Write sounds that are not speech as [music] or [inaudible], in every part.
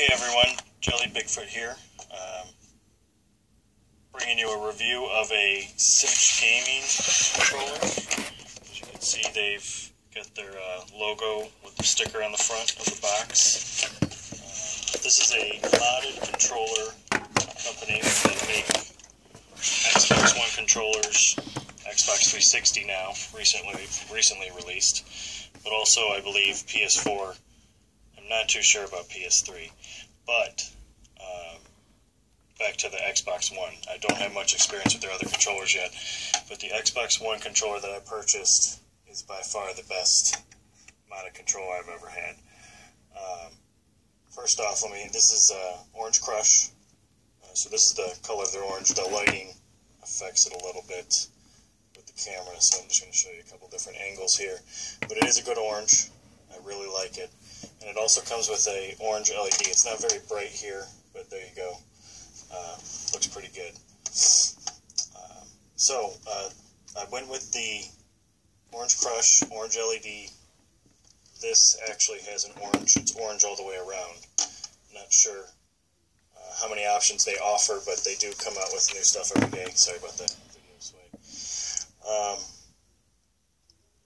Hey everyone, Jellied Bigfoot here. Um, bringing you a review of a Cinch Gaming controller. As you can see, they've got their uh, logo with the sticker on the front of the box. Uh, this is a modded controller company that make Xbox One controllers, Xbox 360 now, recently recently released, but also I believe PS4 not too sure about PS3, but um, back to the Xbox One. I don't have much experience with their other controllers yet, but the Xbox One controller that I purchased is by far the best modded control I've ever had. Um, first off, let me. This is uh, Orange Crush. Uh, so this is the color of their orange. The lighting affects it a little bit with the camera, so I'm just going to show you a couple different angles here. But it is a good orange. I really like it. And it also comes with a orange LED. It's not very bright here, but there you go. Uh, looks pretty good. Uh, so, I went with the Orange Crush Orange LED. This actually has an orange. It's orange all the way around. Not sure uh, how many options they offer, but they do come out with new stuff every day. Sorry about that video sway. Um,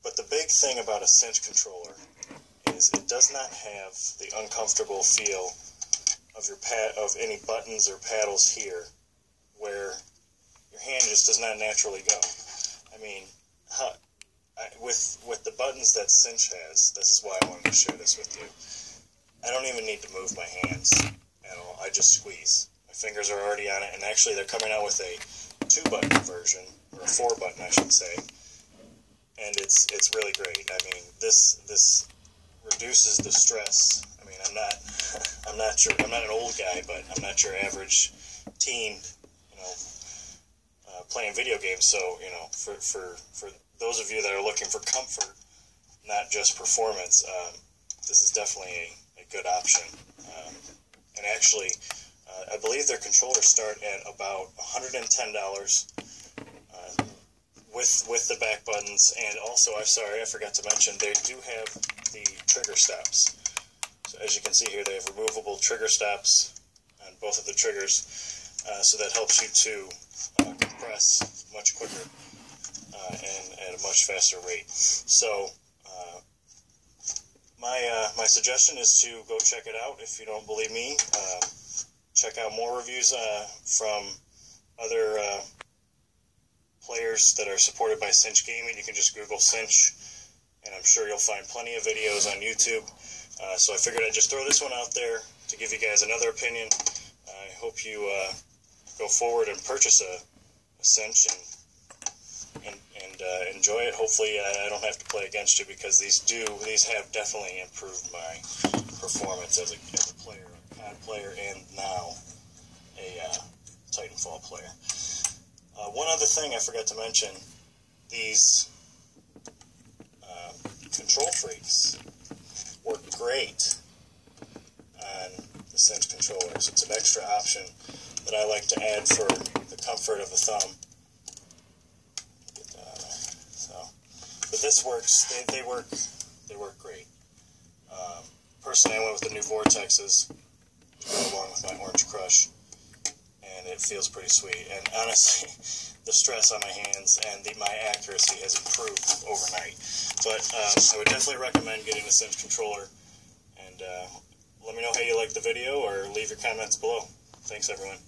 but the big thing about a cinch controller is it does not have the uncomfortable feel of your pad of any buttons or paddles here, where your hand just does not naturally go. I mean, I, with with the buttons that Cinch has, this is why I wanted to share this with you. I don't even need to move my hands at all. I just squeeze. My fingers are already on it, and actually, they're coming out with a two-button version or a four-button, I should say. And it's it's really great. I mean, this this reduces the stress. I mean, I'm not, [laughs] I'm not your, I'm not an old guy, but I'm not your average teen, you know, uh, playing video games. So, you know, for, for, for those of you that are looking for comfort, not just performance, um, this is definitely a, a good option. Um, and actually, uh, I believe their controllers start at about $110 uh, with with the back buttons, and also, I'm sorry, I forgot to mention, they do have the trigger stops. So as you can see here, they have removable trigger stops on both of the triggers, uh, so that helps you to uh, compress much quicker uh, and at a much faster rate. So uh, my uh, my suggestion is to go check it out if you don't believe me. Uh, check out more reviews from other players that are supported by Cinch Gaming. You can just Google Cinch and I'm sure you'll find plenty of videos on YouTube. Uh, so I figured I'd just throw this one out there to give you guys another opinion. I hope you uh, go forward and purchase a, a cinch and and, and uh, enjoy it. Hopefully, I don't have to play against you because these do these have definitely improved my performance as a, as a player, a player, and now a uh, Titanfall player. Uh, one other thing I forgot to mention: these KontrolFreeks work great on the Cinch controllers. It's an extra option that I like to add for the comfort of the thumb. So, but this works. They, they work. They work great. Um, personally, I went with the new Vortexes along with my Orange Crush, and it feels pretty sweet. And honestly, [laughs] the stress on my hands and the, my accuracy has improved overnight. But um, I would definitely recommend getting a Cinch controller. And uh, let me know how you like the video or leave your comments below. Thanks, everyone.